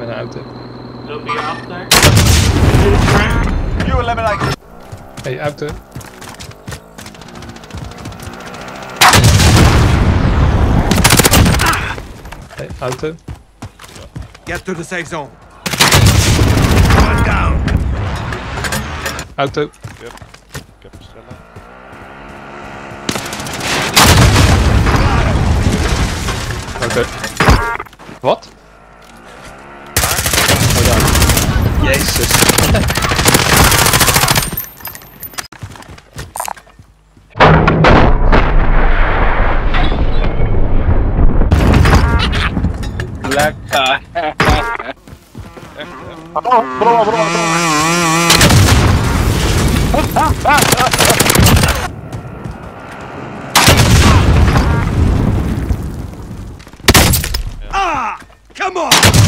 met een auto. Loop hier achter. You hey, auto. Hey, auto. Get to the safe zone. One down. Auto. Ik heb hem stellen. Oké. Wat? Black car. Ah, come on!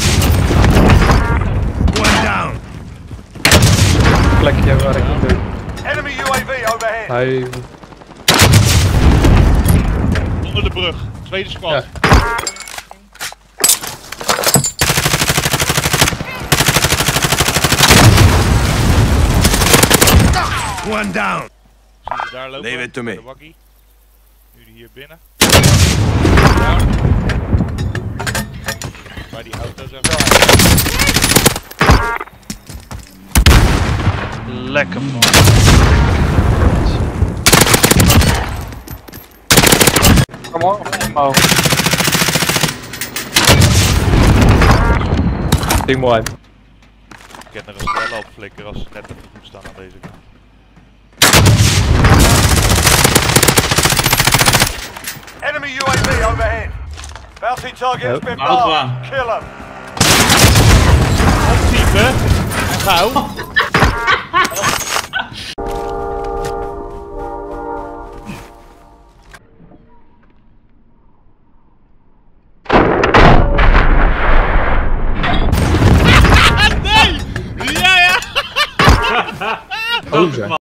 Plekje waar ik moet doen. Enemy UAV overhead. Hij... Onder de brug. Tweede squad. Ja. One down. Zie je daar lopen? Leave it to me. De wakkie. Nu die hier binnen. Bij die auto zeg maar. Lekker man. Kom op, ammo. Ding mooi. Ik ken er een stellen op flikker als ze net even goed staan aan deze kant. Enemy UAV overhead. Bounty target has been marked. Kill him. Optypen. En gauw. Nee! Ja, ja! Oh, zijn.